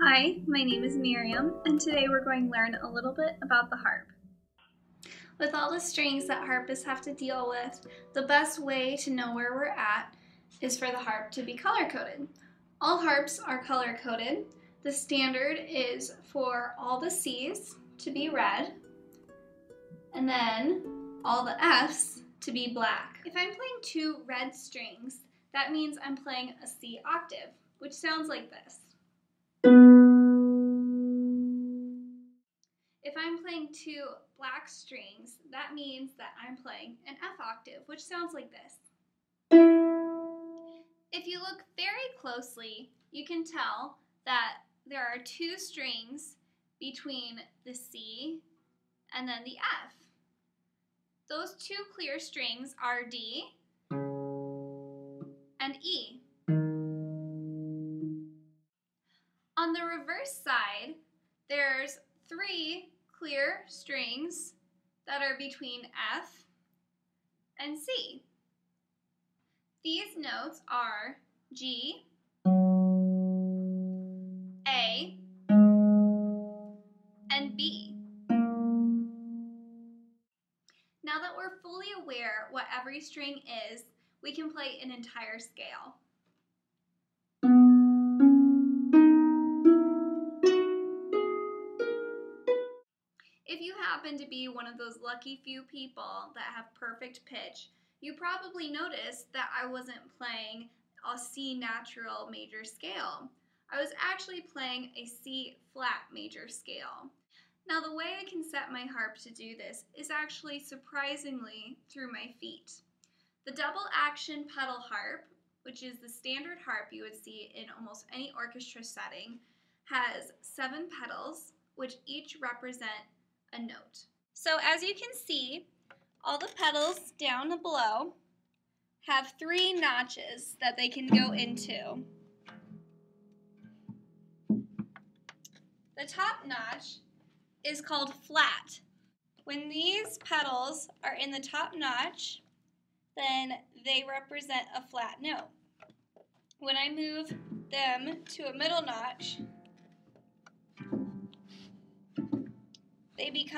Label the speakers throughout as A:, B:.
A: Hi, my name is Miriam, and today we're going to learn a little bit about the harp. With all the strings that harpists have to deal with, the best way to know where we're at is for the harp to be color coded. All harps are color coded. The standard is for all the C's to be red, and then all the F's to be black. If I'm playing two red strings, that means I'm playing a C octave, which sounds like this. If I'm playing two black strings, that means that I'm playing an F octave, which sounds like this. If you look very closely, you can tell that there are two strings between the C and then the F. Those two clear strings are D and E. reverse side, there's three clear strings that are between F and C. These notes are G, A, and B. Now that we're fully aware what every string is, we can play an entire scale. If you happen to be one of those lucky few people that have perfect pitch, you probably noticed that I wasn't playing a C natural major scale. I was actually playing a C flat major scale. Now the way I can set my harp to do this is actually surprisingly through my feet. The double action pedal harp, which is the standard harp you would see in almost any orchestra setting, has seven pedals, which each represent a note. So as you can see, all the pedals down below have three notches that they can go into. The top notch is called flat. When these pedals are in the top notch, then they represent a flat note. When I move them to a middle notch,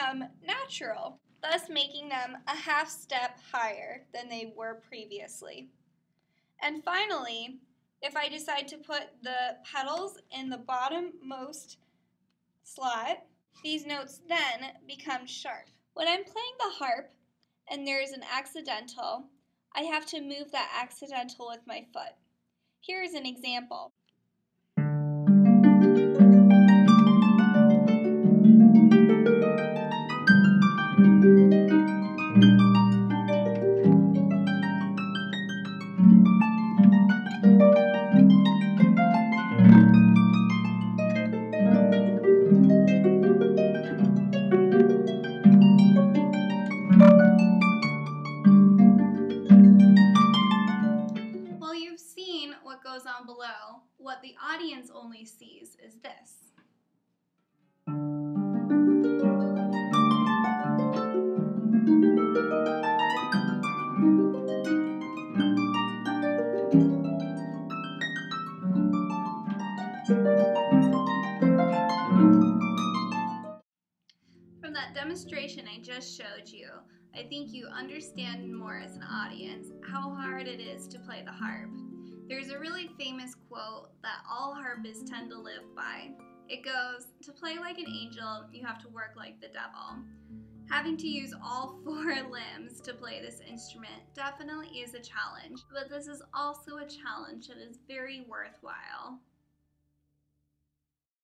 A: become natural, thus making them a half step higher than they were previously. And finally, if I decide to put the pedals in the bottommost slot, these notes then become sharp. When I'm playing the harp and there is an accidental, I have to move that accidental with my foot. Here is an example. What goes on below. What the audience only sees is this. From that demonstration I just showed you, I think you understand more as an audience how hard it is to play the harp. There's a really famous quote that all harpists tend to live by. It goes, To play like an angel, you have to work like the devil. Having to use all four limbs to play this instrument definitely is a challenge, but this is also a challenge that is very worthwhile.